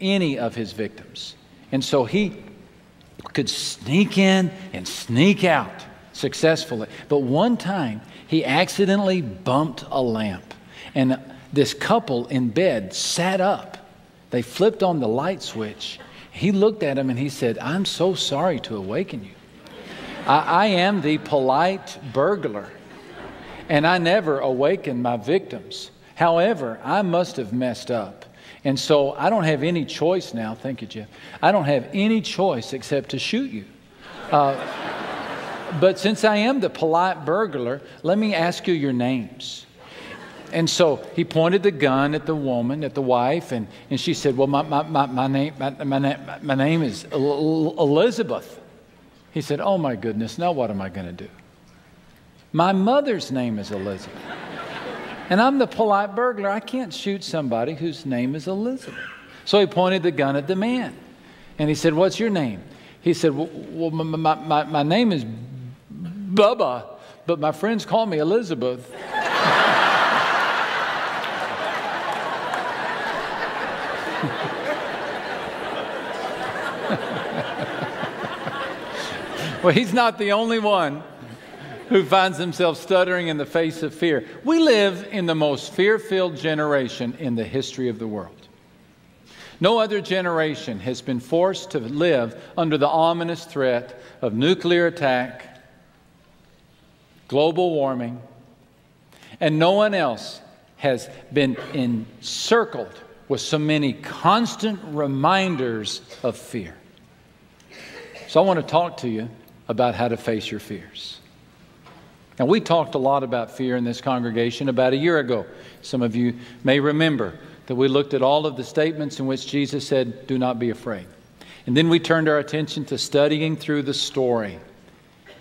any of his victims. And so he could sneak in and sneak out successfully. But one time, he accidentally bumped a lamp. And this couple in bed sat up. They flipped on the light switch. He looked at him and he said, I'm so sorry to awaken you. I, I am the polite burglar, and I never awaken my victims. However, I must have messed up. And so I don't have any choice now. Thank you, Jeff. I don't have any choice except to shoot you. Uh, but since I am the polite burglar, let me ask you your names. And so he pointed the gun at the woman, at the wife, and, and she said, Well, my, my, my, my name, my, my, my name is Elizabeth. He said, Oh my goodness, now what am I going to do? My mother's name is Elizabeth. And I'm the polite burglar. I can't shoot somebody whose name is Elizabeth. So he pointed the gun at the man. And he said, What's your name? He said, Well, my, my, my name is Bubba, but my friends call me Elizabeth. well, he's not the only one who finds themselves stuttering in the face of fear. We live in the most fear filled generation in the history of the world. No other generation has been forced to live under the ominous threat of nuclear attack, global warming, and no one else has been encircled with so many constant reminders of fear. So I want to talk to you about how to face your fears. Now, we talked a lot about fear in this congregation about a year ago. Some of you may remember that we looked at all of the statements in which Jesus said, Do not be afraid. And then we turned our attention to studying through the story.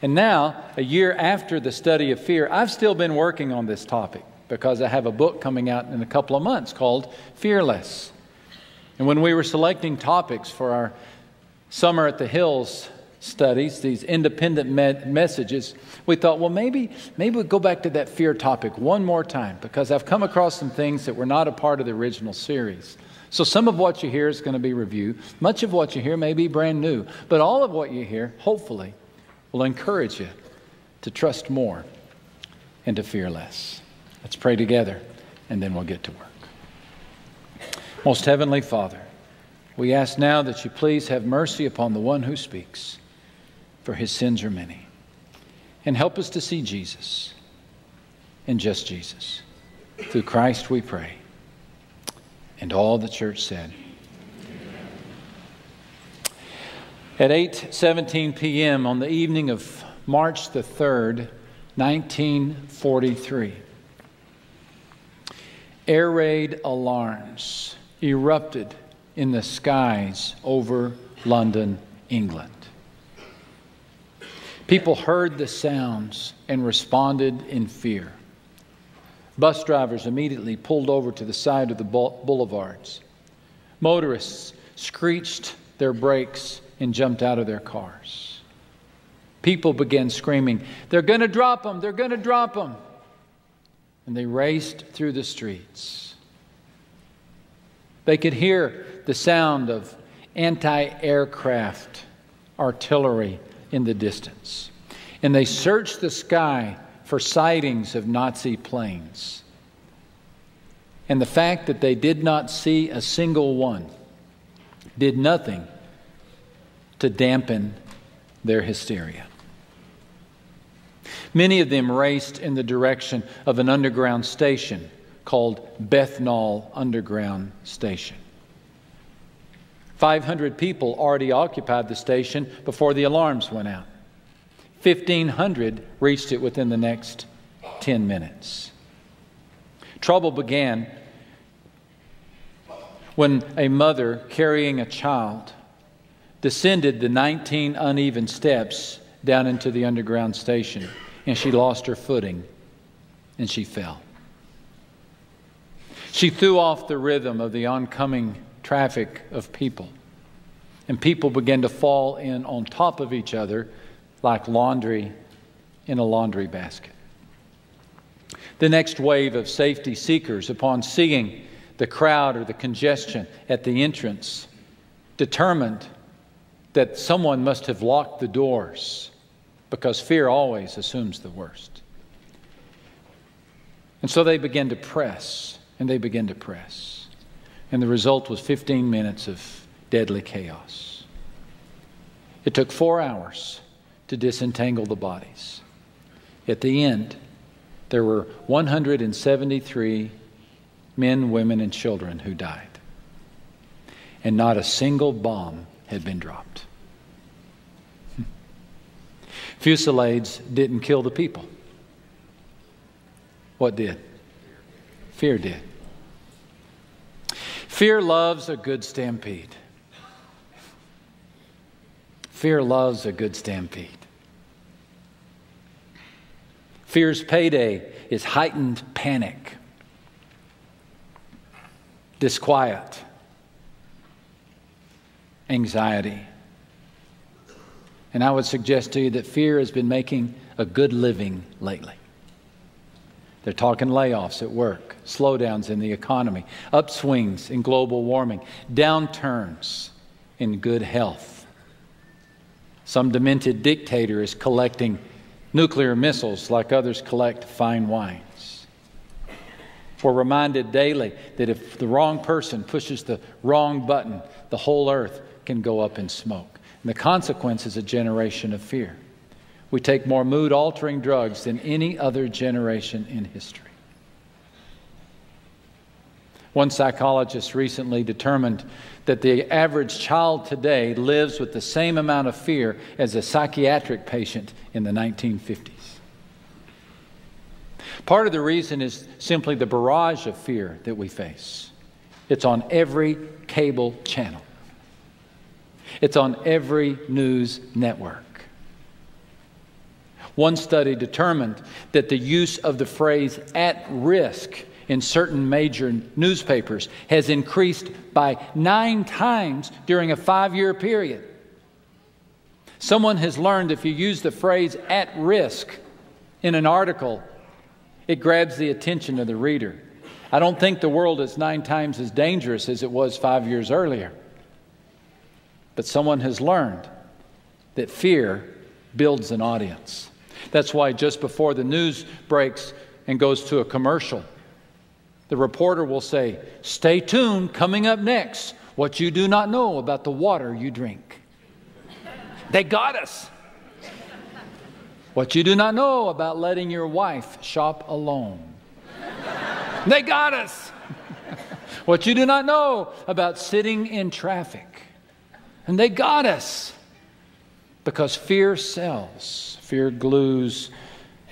And now, a year after the study of fear, I've still been working on this topic because I have a book coming out in a couple of months called Fearless. And when we were selecting topics for our Summer at the Hills studies, these independent messages, we thought, well, maybe, maybe we'll go back to that fear topic one more time because I've come across some things that were not a part of the original series. So some of what you hear is going to be review. Much of what you hear may be brand new, but all of what you hear, hopefully, will encourage you to trust more and to fear less. Let's pray together, and then we'll get to work. Most Heavenly Father, we ask now that you please have mercy upon the one who speaks for his sins are many. And help us to see Jesus and just Jesus. Through Christ we pray. And all the church said. At 8:17 p.m. on the evening of March the 3rd, 1943, air raid alarms erupted in the skies over London, England. People heard the sounds and responded in fear. Bus drivers immediately pulled over to the side of the boulevards. Motorists screeched their brakes and jumped out of their cars. People began screaming, They're going to drop them! They're going to drop them! And they raced through the streets. They could hear the sound of anti aircraft artillery in the distance. And they searched the sky for sightings of Nazi planes. And the fact that they did not see a single one did nothing to dampen their hysteria. Many of them raced in the direction of an underground station called Bethnal Underground Station. 500 people already occupied the station before the alarms went out. 1,500 reached it within the next 10 minutes. Trouble began when a mother carrying a child descended the 19 uneven steps down into the underground station and she lost her footing and she fell. She threw off the rhythm of the oncoming traffic of people. And people begin to fall in on top of each other like laundry in a laundry basket. The next wave of safety seekers, upon seeing the crowd or the congestion at the entrance, determined that someone must have locked the doors because fear always assumes the worst. And so they begin to press, and they begin to press. And the result was 15 minutes of deadly chaos. It took four hours to disentangle the bodies. At the end, there were 173 men, women, and children who died. And not a single bomb had been dropped. Fusillades didn't kill the people. What did? Fear did. Fear loves a good stampede. Fear loves a good stampede. Fear's payday is heightened panic, disquiet, anxiety. And I would suggest to you that fear has been making a good living lately. They're talking layoffs at work, slowdowns in the economy, upswings in global warming, downturns in good health. Some demented dictator is collecting nuclear missiles like others collect fine wines. We're reminded daily that if the wrong person pushes the wrong button, the whole earth can go up in smoke. And the consequence is a generation of fear. We take more mood altering drugs than any other generation in history. One psychologist recently determined that the average child today lives with the same amount of fear as a psychiatric patient in the 1950s. Part of the reason is simply the barrage of fear that we face. It's on every cable channel, it's on every news network. One study determined that the use of the phrase at risk in certain major newspapers has increased by nine times during a five year period. Someone has learned if you use the phrase at risk in an article, it grabs the attention of the reader. I don't think the world is nine times as dangerous as it was five years earlier. But someone has learned that fear builds an audience. That's why just before the news breaks and goes to a commercial, the reporter will say, Stay tuned, coming up next, what you do not know about the water you drink. they got us. What you do not know about letting your wife shop alone. they got us. what you do not know about sitting in traffic. And they got us. Because fear sells. Fear glues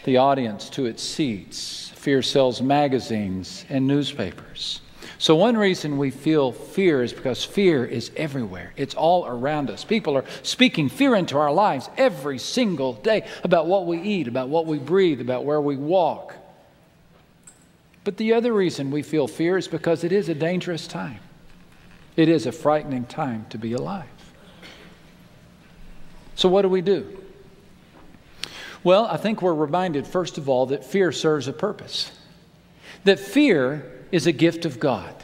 the audience to its seats. Fear sells magazines and newspapers. So, one reason we feel fear is because fear is everywhere. It's all around us. People are speaking fear into our lives every single day about what we eat, about what we breathe, about where we walk. But the other reason we feel fear is because it is a dangerous time. It is a frightening time to be alive. So, what do we do? Well, I think we're reminded, first of all, that fear serves a purpose. That fear is a gift of God.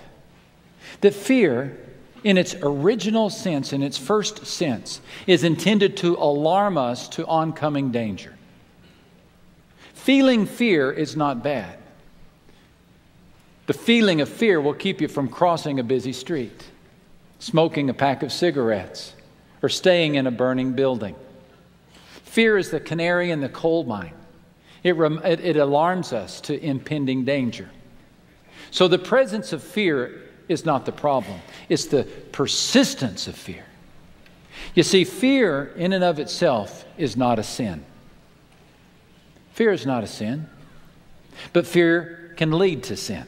That fear, in its original sense, in its first sense, is intended to alarm us to oncoming danger. Feeling fear is not bad. The feeling of fear will keep you from crossing a busy street, smoking a pack of cigarettes, or staying in a burning building. Fear is the canary in the coal mine. It, rem- it, it alarms us to impending danger. So the presence of fear is not the problem, it's the persistence of fear. You see, fear in and of itself is not a sin. Fear is not a sin, but fear can lead to sin.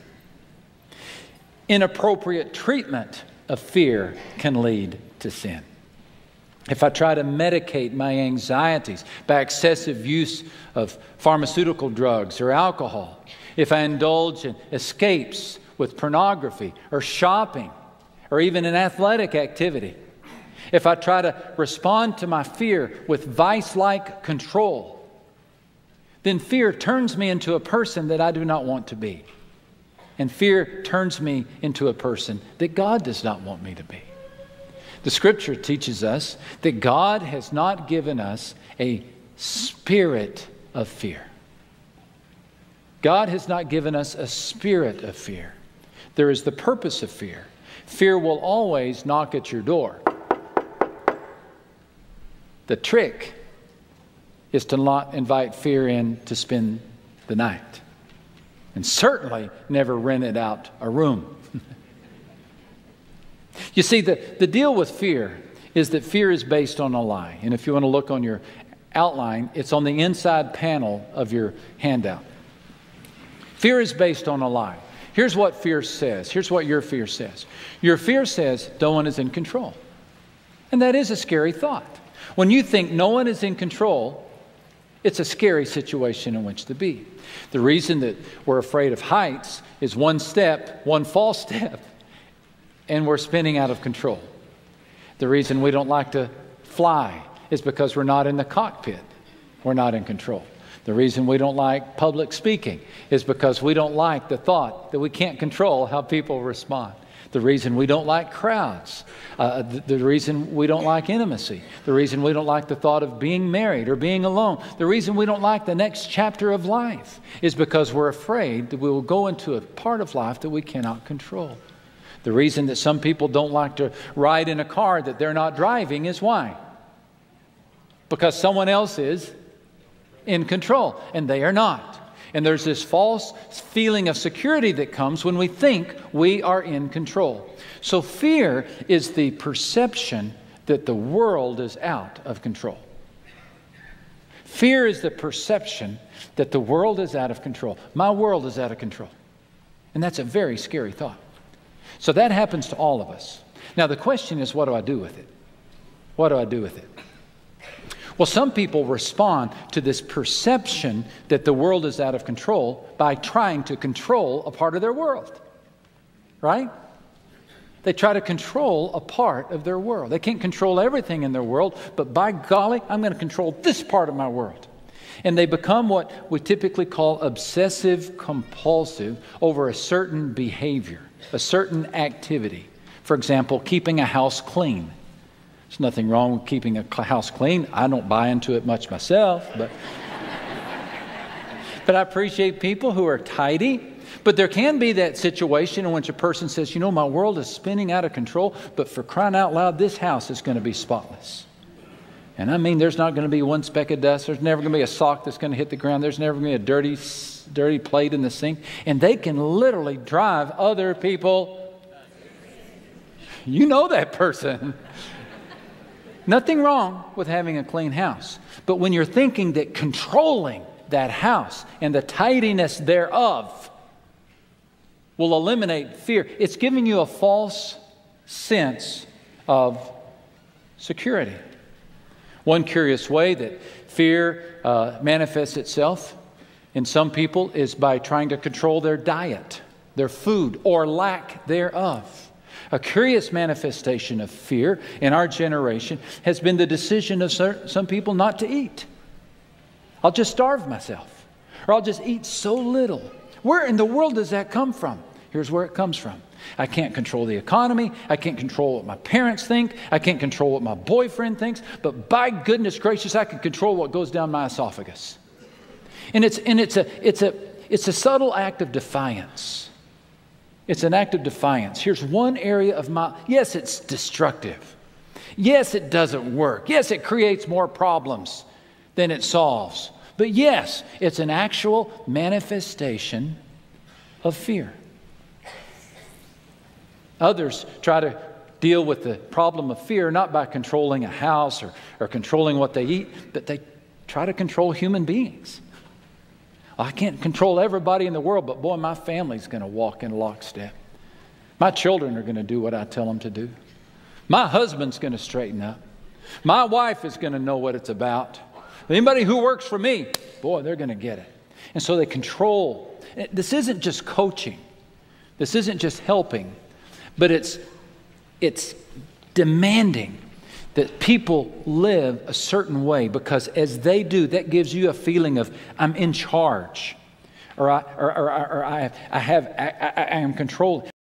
Inappropriate treatment of fear can lead to sin if I try to medicate my anxieties by excessive use of pharmaceutical drugs or alcohol, if I indulge in escapes with pornography or shopping or even an athletic activity, if I try to respond to my fear with vice like control, then fear turns me into a person that I do not want to be. And fear turns me into a person that God does not want me to be. The scripture teaches us that God has not given us a spirit of fear. God has not given us a spirit of fear. There is the purpose of fear. Fear will always knock at your door. The trick is to not invite fear in to spend the night. And certainly never rented out a room. you see, the, the deal with fear is that fear is based on a lie. And if you want to look on your outline, it's on the inside panel of your handout. Fear is based on a lie. Here's what fear says. Here's what your fear says. Your fear says no one is in control. And that is a scary thought. When you think no one is in control, it's a scary situation in which to be. The reason that we're afraid of heights is one step, one false step, and we're spinning out of control. The reason we don't like to fly is because we're not in the cockpit, we're not in control. The reason we don't like public speaking is because we don't like the thought that we can't control how people respond. The reason we don't like crowds, uh, the, the reason we don't like intimacy, the reason we don't like the thought of being married or being alone, the reason we don't like the next chapter of life is because we're afraid that we will go into a part of life that we cannot control. The reason that some people don't like to ride in a car that they're not driving is why? Because someone else is in control, and they are not. And there's this false feeling of security that comes when we think we are in control. So, fear is the perception that the world is out of control. Fear is the perception that the world is out of control. My world is out of control. And that's a very scary thought. So, that happens to all of us. Now, the question is what do I do with it? What do I do with it? Well, some people respond to this perception that the world is out of control by trying to control a part of their world. Right? They try to control a part of their world. They can't control everything in their world, but by golly, I'm going to control this part of my world. And they become what we typically call obsessive compulsive over a certain behavior, a certain activity. For example, keeping a house clean. There's nothing wrong with keeping a house clean. I don't buy into it much myself, but but I appreciate people who are tidy. But there can be that situation in which a person says, you know, my world is spinning out of control, but for crying out loud, this house is going to be spotless. And I mean, there's not going to be one speck of dust. There's never going to be a sock that's going to hit the ground. There's never going to be a dirty, dirty plate in the sink. And they can literally drive other people. You know that person. Nothing wrong with having a clean house. But when you're thinking that controlling that house and the tidiness thereof will eliminate fear, it's giving you a false sense of security. One curious way that fear uh, manifests itself in some people is by trying to control their diet, their food, or lack thereof. A curious manifestation of fear in our generation has been the decision of some people not to eat. I'll just starve myself, or I'll just eat so little. Where in the world does that come from? Here's where it comes from. I can't control the economy. I can't control what my parents think. I can't control what my boyfriend thinks. But by goodness gracious, I can control what goes down my esophagus. And it's, and it's, a, it's, a, it's a subtle act of defiance. It's an act of defiance. Here's one area of my, yes, it's destructive. Yes, it doesn't work. Yes, it creates more problems than it solves. But yes, it's an actual manifestation of fear. Others try to deal with the problem of fear not by controlling a house or, or controlling what they eat, but they try to control human beings. I can't control everybody in the world, but boy, my family's going to walk in lockstep. My children are going to do what I tell them to do. My husband's going to straighten up. My wife is going to know what it's about. Anybody who works for me, boy, they're going to get it. And so they control. This isn't just coaching, this isn't just helping, but it's, it's demanding that people live a certain way because as they do, that gives you a feeling of, I'm in charge. or I, or, or, or I, I have, I, I, I am controlled.